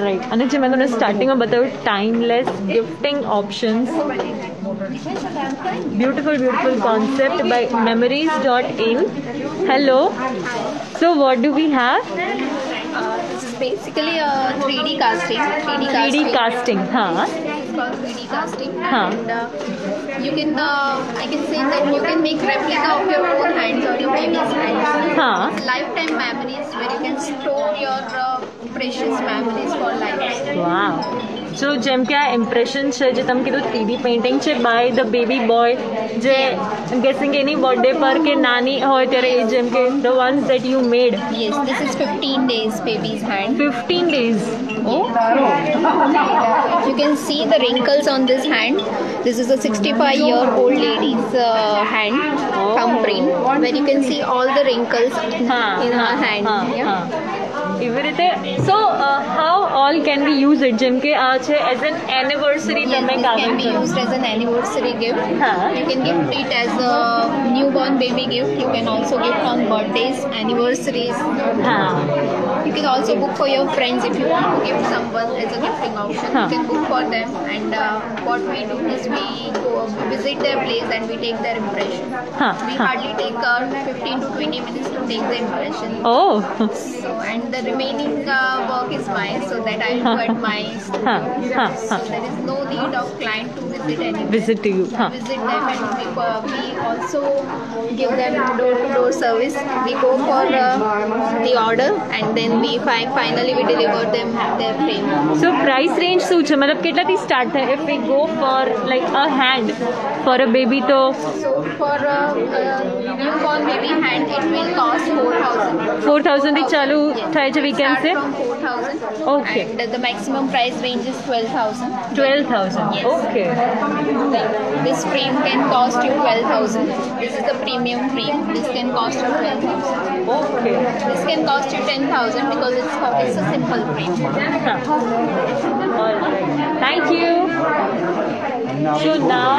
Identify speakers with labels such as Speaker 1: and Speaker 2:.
Speaker 1: Right Anil ji मैं starting में बताया timeless gifting option beautiful beautiful concept by memories dot in hello so what
Speaker 2: do we have basically three D casting
Speaker 1: three D
Speaker 2: casting हाँ. called 3D casting,
Speaker 1: huh.
Speaker 2: and uh, you can uh, I can say that you can make replica of your own hands or your baby's hands.
Speaker 1: Huh.
Speaker 2: Lifetime memories where you can store your uh, precious memories for life.
Speaker 1: Wow. સો જેમ કે આ impression છે જે તમે કીધું three D painting છે by the baby boy જે guessing એની બર્થડે પર કે નાની હોય ત્યારે એ જેમ કે the ones that you made
Speaker 2: Yes, this is 15 days baby's hand.
Speaker 1: Fifteen days oh
Speaker 2: You can see the wrinkles on this hand. This is a 65 year old lady's uh, hand, thumbprint, where you can see all the wrinkles
Speaker 1: હા
Speaker 2: in
Speaker 1: હા
Speaker 2: her hand.
Speaker 1: હા
Speaker 2: yeah.
Speaker 1: હા એવી રીતે so how all can be use it જેમ કે આ છે એઝ એન એનિવર્સરી
Speaker 2: Yes,
Speaker 1: તમે
Speaker 2: this
Speaker 1: કાગળ
Speaker 2: can be
Speaker 1: કરો
Speaker 2: used as an anniversary gift.
Speaker 1: Huh.
Speaker 2: You can gift it as a newborn baby gift. You can also gift on birthdays, anniversaries.
Speaker 1: હા
Speaker 2: You can also book for your friends if you want to gift someone as a gifting option.
Speaker 1: Huh.
Speaker 2: You can book for them, and uh, what we do is we go we We visit their place and we take their impression.
Speaker 1: Huh.
Speaker 2: We
Speaker 1: huh.
Speaker 2: hardly take uh, 15 to 20 minutes to take the impression.
Speaker 1: Oh.
Speaker 2: So, and the remaining uh, work is mine so that I do at my studio. So there is no need of client to visit anywhere.
Speaker 1: Visit to you. Huh.
Speaker 2: Visit them and we, uh, we also give them door-to-door -door service. We go for uh, the order and then we fi- finally we deliver them their frame.
Speaker 1: So price range શું છે મતલબ કેટલાથી start થાય if we go for like a hand for a baby તો
Speaker 2: So for a, a newborn baby hand, it will cost 4,000.
Speaker 1: Four થાઉઝન્ડથી ચાલુ
Speaker 2: Yes.
Speaker 1: થાય છે we can
Speaker 2: Start
Speaker 1: સે
Speaker 2: from 4,000.
Speaker 1: Okay.
Speaker 2: And the maximum price range is 12,000.
Speaker 1: Twelve thousand
Speaker 2: Yes.
Speaker 1: Okay
Speaker 2: This frame can cost you 12,000. This is the premium frame. This can cost you 12,000.
Speaker 1: Okay
Speaker 2: This can cost you 10,000 because it's, it's a simple frame.
Speaker 1: Thank you. So now